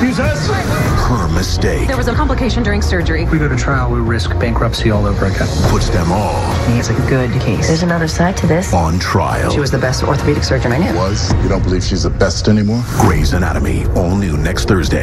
Excuse us? Her mistake There was a complication during surgery. If we go to trial, we risk bankruptcy all over again. puts them all It's a good case. There's another side to this. on trial. She was the best orthopedic surgeon I knew. Was? You don't believe she's the best anymore? Grey's Anatomy, all new next Thursday.